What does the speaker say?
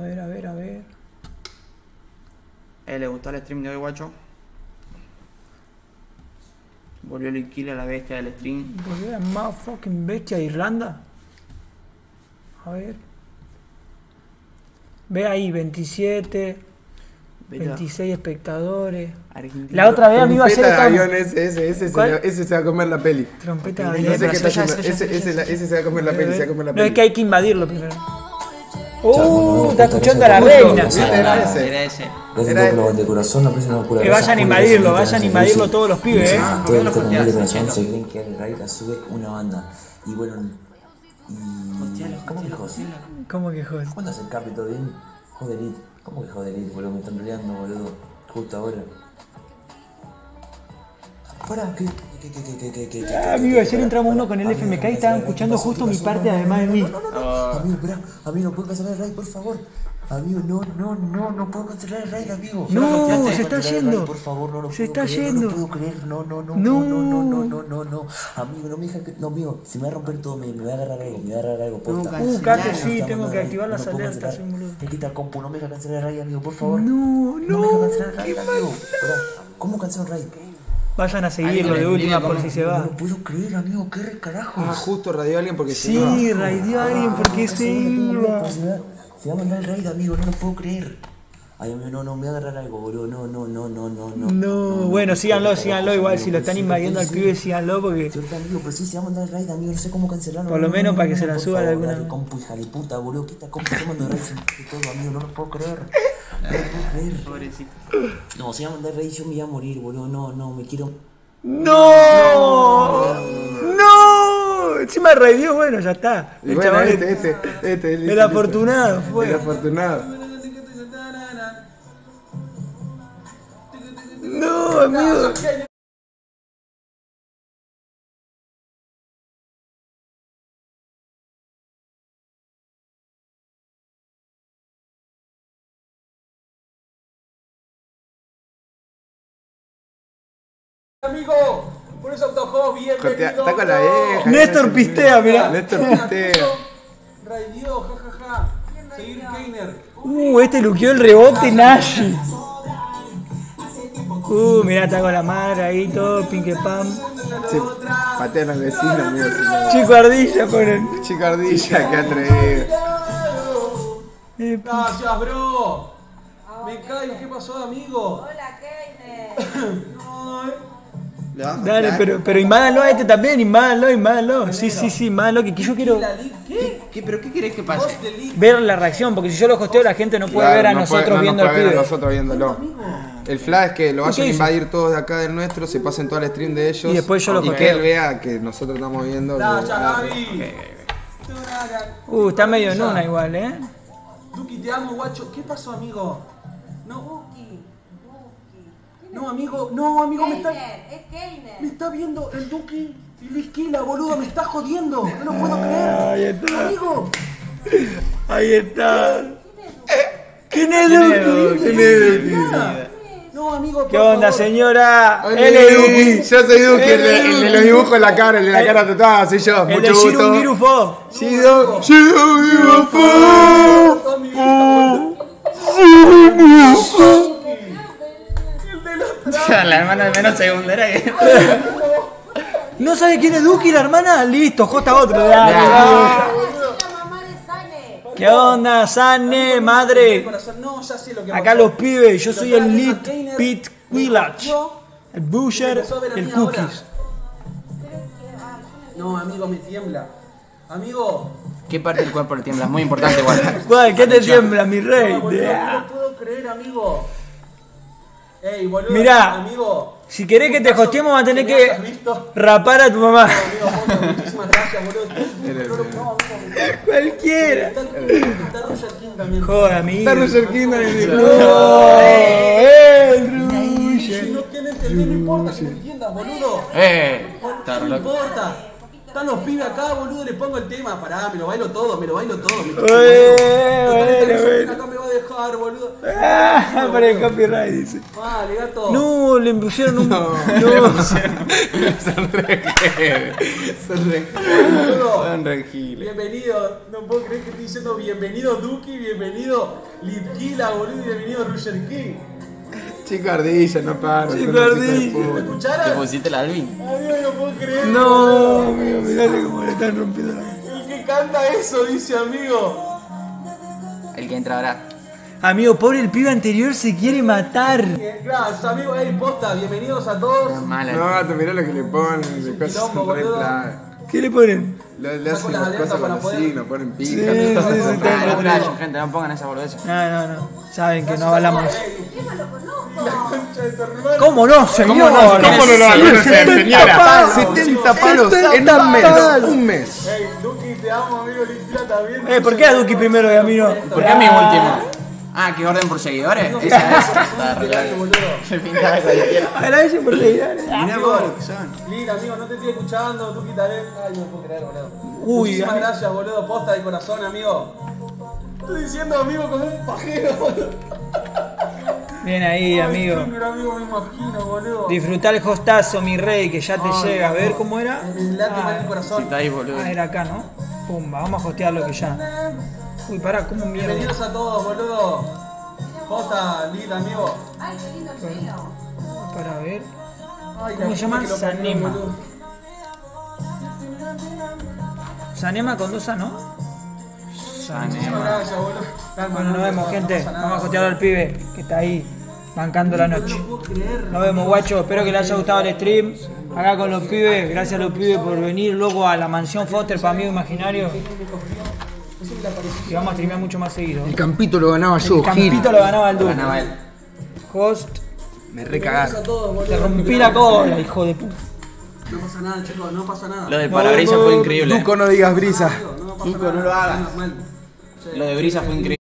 ver, a ver, a ver. Eh, ¿Le gustó el stream de hoy, guacho? Volvió el Killer, la bestia del stream. Volvió la motherfucking bestia de Irlanda. A ver. Ve ahí, 27, Vete a- 26 espectadores. Argentina. La otra vez, amigo, ayer Trompeta de estábamos... avión, ese, ese, ese, se, ¿Cuál? ese se va a comer la peli. Trompeta de No No avión. Ese, ese, la- ese se va a comer la peli, se va a comer la No, peli. es que hay que invadirlo primero. ¡Uh! Está escuchando a la reina. Era ese. Era ese. Gracias Era- por lo de corazón, la pura Que vayan a invadirlo, vayan a invadirlo todos los pibes, eh. Todo ¿por qué el tema posteas, de corazón se creen que el la sube una banda. Y bueno, y... ¿Cómo que joder? ¿Cómo que joder? ¿Cuándo hace el capi todo bien? Joderit. ¿Cómo que joderit, boludo? Me están roleando, boludo. Justo ahora. Pará, ¿qué? ¿Qué, qué, qué, qué, qué, qué, qué, Ah, amigo, ayer entramos uno con el FMK y ¿qué estaban escuchando ¿Qué justo mi ¿Qué parte además de mí. No, no, no, no. Amigo, esperá. Amigo, ¿puedo cancelar el raid, por favor? Amigo, no, no, no, no puedo cancelar el raid, amigo. No, se está yendo. Por favor, no lo Se puedo está creer, yendo. No puedo creer, no, no, no, No. no, no, no, no, no, no. Amigo, no me deja que. No, amigo, se me va a romper todo, me, me va a agarrar algo, me va a agarrar algo. Posta. No, Uh, Cate, No, sí, tengo que activar no las alertas. Me quita el compu, no me deja cancelar el raid, amigo, por favor. No, No me deja no. cancelar el raid, amigo. ¿Cómo cancelo el raid? Vayan a seguirlo de última por si se No va. lo puedo creer, amigo, qué re carajo. Ah, justo radió a alguien porque se iba. Sí, raidió a alguien porque se iba. Se va a mandar el raid, amigo, no lo puedo creer. Ay, amigo, no, no, me va a agarrar algo, boludo. No, no, no, no, no, no. No, bueno, síganlo, síganlo. Igual si lo están invadiendo al pibe, síganlo porque. Cierto, amigo, pero sí se va a mandar el raid, amigo, no sé cómo cancelarlo. Por lo No, menos no, para no, que se no, la suba de alguna compu, hija de puta, boludo. ¿Qué está compu? Está mandando raid y todo, amigo, no lo puedo creer. Pobrecito. No, se va a mandar raid, yo me voy a morir, boludo. No, no, me quiero. ¡No! ¡No! Encima raidió, bueno, ya está. El bueno, chaval este, este, este. listo, el listo. afortunado El fue. afortunado. No, amigo. Amigo, por eso Jotea- bienvenido. Está con la vieja. Néstor pistea, mirá. Néstor pistea. Radio, jajaja. Seguir Keiner. Uh, este luqueó el rebote Nashi. Uh, mirá, está con la madre ahí, todo, pinque pam. Se patean al vecino, amigo. Chico ardilla ponen. no. Chico ardilla traído. Eh, Gracias, bro. Me caigo, ¿qué pasó, amigo? Hola, Keiner. Dale, pero, pero invádanlo a este también, invádanlo, invádanlo. Sí, sí, sí, invádanlo, que, que yo quiero ¿Qué? ¿Qué, ¿Pero qué querés que pase? Ver la reacción, porque si yo lo hosteo la gente no puede Claro, ver a no nosotros puede- no viendo al puede ver pibe. a nosotros viéndolo. El flash es que lo vayan a invadir todos de acá del nuestro, se pasen todo el stream de ellos. Y después yo lo Y que él vea que nosotros estamos viendo. que-. Uh, está medio en una igual, eh. Duki, te amo, guacho. ¿Qué pasó, amigo? No, Duki. No, amigo. No, amigo, me está, es me está viendo el Duki y Lisquila, boludo. Me está jodiendo. No lo puedo creer. Ahí está. Amigo. Ahí está. ¿Quién es Duki? ¿Quién es Duki? No, amigo. ¿Qué onda, favor. señora? Él es Duki. Yo soy Duki, el de, el de los dibujos en la cara, el de la cara tatuada, soy yo. El de Mucho Shirun gusto. Girufo. Shido, Shido La hermana de menos segundera que. ¿No sabe quién es Duki, la hermana? Listo, J otro. Dale, dale. la mamá de Sane. ¿Qué onda, Sane, madre? Corazón, No, ya sé lo que Acá pasó. los pibes, yo soy el Lo Lit traje a Keiner, Pit me El Busher, empezó a ver a el mí ahora. Cookies. No, amigo, me tiembla. Amigo, ¿Qué parte del cuerpo le tiembla? Es muy importante igual. ¿Cuál? ¿Qué te tiembla, mi rey? boludo, no lo puedo creer, amigo. Ey, boludo. Mirá. Amigo. Si querés que te hosteemos, vas a tener ¿Me hayas que rapar a tu mamá. Amigo, posta, muchísimas gracias, boludo. No, no, no, amigo, me Cualquiera. está, está Roger King también. Joder, amigo. Está Roger King No, el Si no quieren entender, no importa que me entiendas, boludo. ¡Eh! ¿Qué Está me loco. importa? Están los pibes acá, boludo, le pongo el tema. Pará, me lo bailo todo, me lo bailo todo. Me dejar. boludo. Ah, para el copyright, dice. Vale, gato. No, le pusieron un. No, Son re que- Son re. Son re giles. Bienvenido, no puedo creer que estoy diciendo bienvenido Duki, bienvenido Litquila, boludo, y bienvenido Roger King. Chico ardilla, no paro. Chico son ardilla. ¿Te pusiste el Alvin? Amigo, no puedo creer. no, amigo, mirale cómo le están rompiendo la El que canta eso, dice amigo. El que entra ahora. Amigo, pobre el pibe anterior se quiere matar. Eh, Gracias, amigo. Ey, posta, bienvenidos a todos. Mala. No, te mirá lo que le ponen de cosas quilombo, son re boludo. plagas. ¿Qué le ponen? Le, le hacen las cosas con para los signos, ponen Sí, pijas. sí, sí, Ah, está no en flashen, gente, no pongan esa boludeza. No, no, no. Saben que no hablamos. ¿Cómo no, señor? ¿Cómo no? ¿Cómo no lo va a conocer, 70 señora? palos. 70 palos 70 en un mes. palos. Un mes. Ey, Duki, te amo, amigo. Litquila también. Eh, ¿por qué a Duki primero y a mí no? ¿Por qué es mi último? Ah, que orden por seguidores. Esa es. Está re. Se pinta por seguidores. Mirá vos lo que son. Lila, amigo, no te estoy escuchando. Duki también. Ay, no puedo creer, boludo. Uy, Muchísimas amigo. gracias, boludo. Posta de corazón, amigo. Estoy diciendo amigo como un pajero, boludo. Bien ahí, Ay, amigo. qué gran amigo me imagino, boludo. Disfrutar el hostazo, mi rey, que ya te llega. A ver cómo era. El látigo en el Si corazón. está ahí, boludo. Ah, era acá, ¿no? Pumba, vamos a hostearlo que ya. Uy, pará, ¿cómo mierda? Bienvenidos a todos, boludo. Posta, Lila, amigo. Ay, qué lindo el. Para ver. Ay, ¿Cómo se llama? Sanema. Sanema con dos A, ¿no? Muchísimas Sanema. gracias, boludo. Calma, Bueno, nos no, vemos, gente. Vamos a hostear al pibe que está ahí, bancando la noche. No puedo creer. Nos vemos, guacho. Espero que les haya gustado el stream. Acá con los pibes. Gracias a los pibes por venir luego a la mansión Foster para amigo imaginario. Y vamos a streamear mucho más seguido. El campito lo ganaba yo, El campito lo ganaba el Duque. Ganaba él. Host. Me recagaron. Te rompí la cola, hijo de puta. No pasa nada, chicos, no pasa nada. Lo del parabrisa fue increíble. Duco, no digas brisa. No pasa Duco, nada. no lo hagas. Lo de brisa fue increíble.